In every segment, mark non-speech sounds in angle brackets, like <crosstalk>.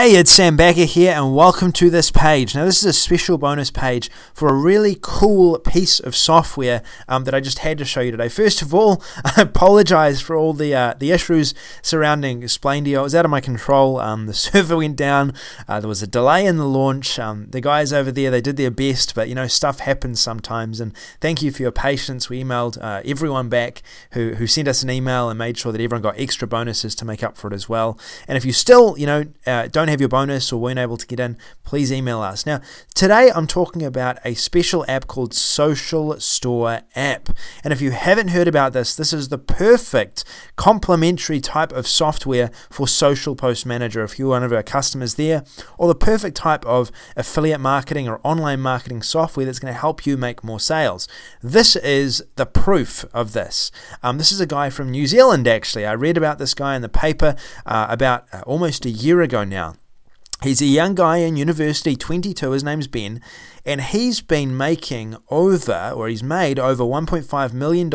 Hey, it's Sam Bakker here, and welcome to this page. Now, this is a special bonus page for a really cool piece of software um, that I just had to show you today. First of all, <laughs> I apologize for all the uh, the issues surrounding Splendio. It was out of my control. Um, the <laughs> server went down. Uh, there was a delay in the launch. Um, the guys over there they did their best, but you know stuff happens sometimes. And thank you for your patience. We emailed uh, everyone back who who sent us an email and made sure that everyone got extra bonuses to make up for it as well. And if you still you know uh, don't have your bonus or weren't able to get in, please email us. Now, today I'm talking about a special app called Social Store App. And if you haven't heard about this, this is the perfect complementary type of software for Social Post Manager if you're one of our customers there, or the perfect type of affiliate marketing or online marketing software that's going to help you make more sales. This is the proof of this. Um, this is a guy from New Zealand, actually. I read about this guy in the paper uh, about uh, almost a year ago now. He's a young guy in university, 22. His name's Ben, and he's been making over, or he's made over $1.5 million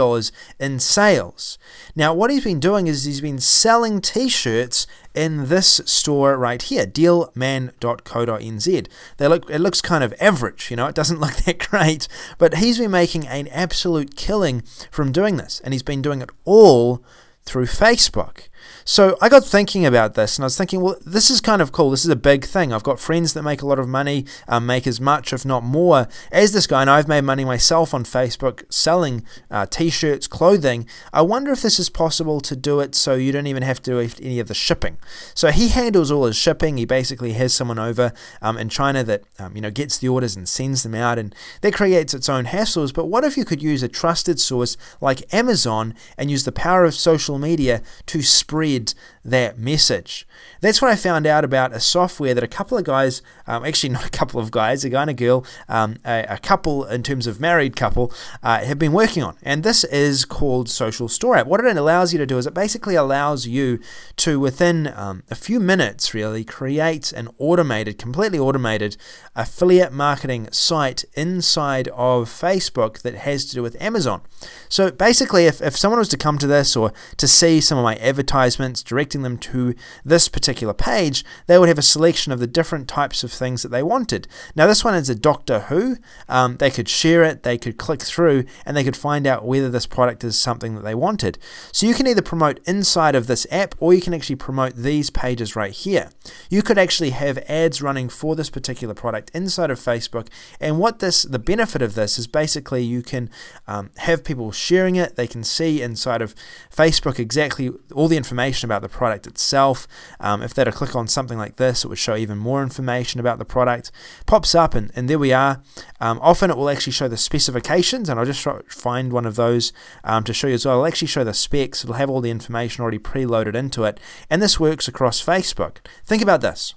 in sales. Now, what he's been doing is he's been selling t shirts in this store right here, dealman.co.nz. They look, it looks kind of average, you know, it doesn't <laughs> look that great, but he's been making an absolute killing from doing this, and he's been doing it all through Facebook. So I got thinking about this and I was thinking, well, this is kind of cool. This is a big thing. I've got friends that make a lot of money, um, make as much, if not more, as this guy, and I've made money myself on Facebook selling uh, t shirts, clothing. I wonder if this is possible to do it so you don't even have to do any of the shipping. So he handles all his shipping. He basically has someone over um, in China that um, you know gets the orders and sends them out, and that creates its own hassles. But what if you could use a trusted source like Amazon and use the power of social media to spread spread that message. That's what I found out about a software that a couple of guys, um, actually <laughs> not a couple of guys, a guy and a girl, um, a, a, couple in terms of married couple, uh, have been working on. And this is called Social Store App. What it allows you to do is it basically allows you to, within um, a few minutes, really create an automated, completely automated affiliate marketing site inside of Facebook that has to do with Amazon. So basically, if, if someone was to come to this or to see some of my advertisements, advertisements them to this particular page, they would have a selection of the different types of things that they wanted. Now, this one is a Doctor Who. Um, they could share it, they could click through, and they could find out whether this product is something that they wanted. So you can either promote inside of this app or you can actually promote these pages right here. You could actually have ads running for this particular product inside of Facebook. And what this, the benefit of this is basically you can um, have people sharing it, they can see inside of Facebook exactly all the information information about the product itself. Um, if they were to click on something like this, it would show even more information about the product. Pops up, and, and there we are. Um, often it will actually show the specifications, and I'll just find one of those um, to show you as well. It'll actually show the specs, it'll have all the information already preloaded into it, and this works across Facebook. Think about this.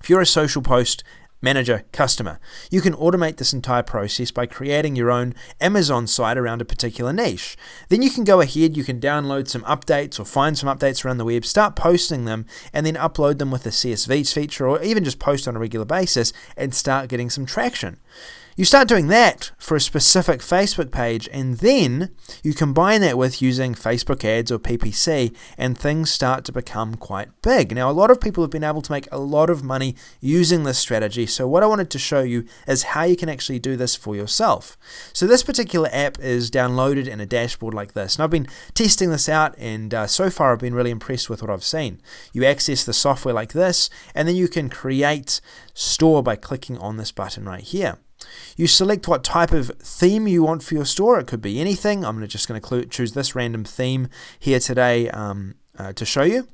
If you're a social post manager, customer. You can automate this entire process by creating your own Amazon site around a particular niche. Then you can go ahead, you can download some updates or find some updates around the web, start posting them, and then upload them with the CSVs feature or even just post on a regular basis and start getting some traction. You start doing that for a specific Facebook page, and then you combine that with using Facebook ads or PPC, and things start to become quite big. Now, a lot of people have been able to make a lot of money using this strategy. So, what I wanted to show you is how you can actually do this for yourself. So, this particular app is downloaded in a dashboard like this. And I've been testing this out, and uh, so far I've been really impressed with what I've seen. You access the software like this, and then you can create store by clicking on this button right here. You select what type of theme you want for your store. It could be anything. I'm just going to choose this random theme here today um, uh, to show you.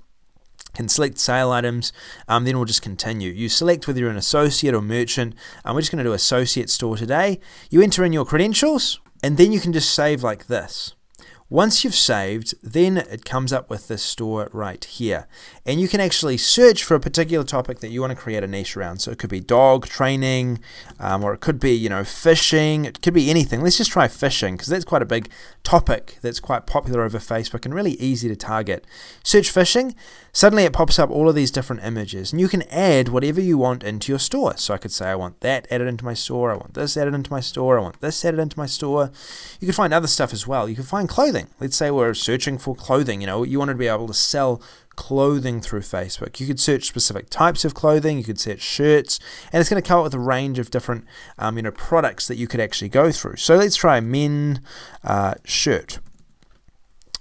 Can select sale items, um, then we'll just continue. You select whether you're an associate or merchant. Um, we're just going to do associate store today. You enter in your credentials, and then you can just save like this. Once you've saved, then it comes up with this store right here. And you can actually search for a particular topic that you want to create a niche around. So it could be dog training, um, or it could be, you know, fishing. It could be anything. Let's just try fishing because that's quite a big topic that's quite popular over Facebook and really easy to target. Search fishing. Suddenly it pops up all of these different images. And you can add whatever you want into your store. So I could say I want that added into my store. I want this added into my store. I want this added into my store. You can find other stuff as well. You can find clothing clothing. Let's say we're searching for clothing, you know, you want to be able to sell clothing through Facebook. You could search specific types of clothing, you could search shirts, and it's going to come up with a range of different um, you know products that you could actually go through. So let's try men uh, shirt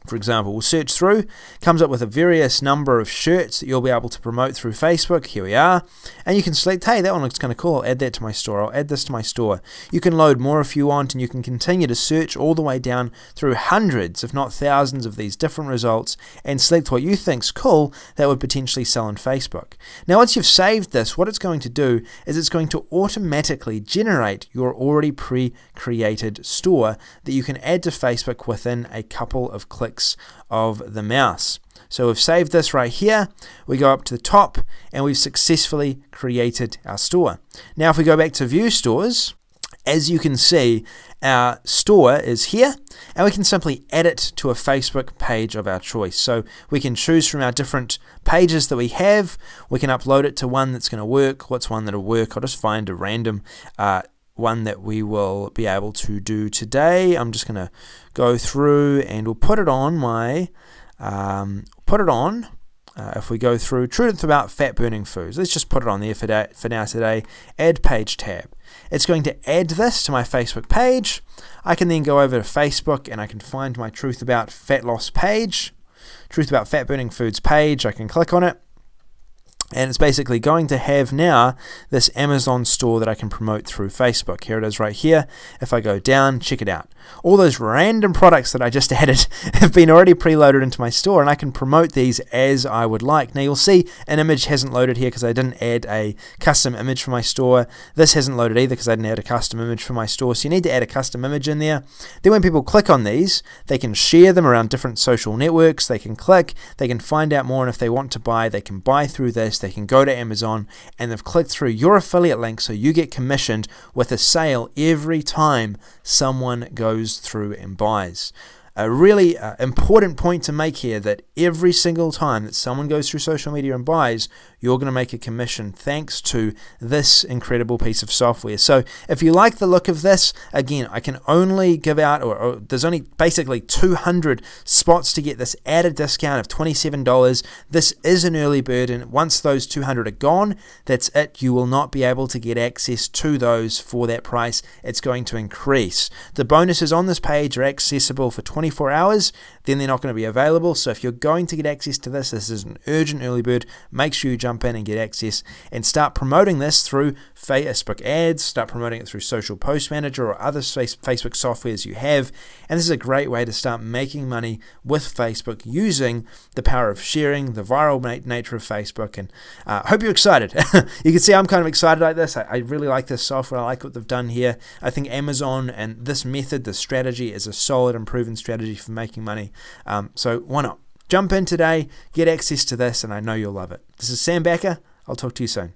for example. We'll search through, comes up with a various number of shirts that you'll be able to promote through Facebook. Here we are. And you can select, hey, that one looks kind of cool. I'll add that to my store. I'll add this to my store. You can load more if you want, and you can continue to search all the way down through hundreds, if not thousands, of these different results and select what you think's cool that would potentially sell on Facebook. Now, once you've saved this, what it's going to do is it's going to automatically generate your already pre created store that you can add to Facebook within a couple of clicks of the mouse. So we've saved this right here. We go up to the top and we've successfully created our store. Now if we go back to view stores, as you can see, our store is here and we can simply add it to a Facebook page of our choice. So we can choose from our different pages that we have. We can upload it to one that's going to work. What's one that'll work? I'll just find a random uh, one that we will be able to do today. I'm just going to go through and we'll put it on my, um, put it on, uh, if we go through truth about fat burning foods, let's just put it on there for, for now today, add page tab. It's going to add this to my Facebook page. I can then go over to Facebook and I can find my truth about fat loss page, truth about fat burning foods page. I can click on it and it's basically going to have now this Amazon store that I can promote through Facebook. Here it is right here. If I go down, check it out. All those random products that I just <laughs> added have been already preloaded into my store and I can promote these as I would like. Now you'll see an image hasn't loaded here because I didn't add a custom image for my store. This hasn't loaded either because I didn't add a custom image for my store. So you need to add a custom image in there. Then when people click on these, they can share them around different social networks. They can click, they can find out more and if they want to buy, they can buy through this they can go to Amazon and they've clicked through your affiliate link so you get commissioned with a sale every time someone goes through and buys. A really uh, important point to make here that every single time that someone goes through social media and buys, you're going to make a commission thanks to this incredible piece of software. So if you like the look of this, again, I can only give out, or, or there's only basically 200 spots to get this added discount of $27. This is an early bird, and once those 200 are gone, that's it. You will not be able to get access to those for that price. It's going to increase. The bonuses on this page are accessible for 24 hours, then they're not going to be available. So if you're going to get access to this, this is an urgent early bird. Make sure you jump in and get access and start promoting this through Facebook ads, start promoting it through Social Post Manager or other Facebook softwares you have. And this is a great way to start making money with Facebook using the power of sharing, the viral nature of Facebook. And I uh, hope you're excited. <laughs> you can see I'm kind of excited like this. I, I really like this software. I like what they've done here. I think Amazon and this method, this strategy, is a solid and proven strategy for making money. Um, so why not? Jump in today, get access to this, and I know you'll love it. This is Sam Bakker. I'll talk to you soon.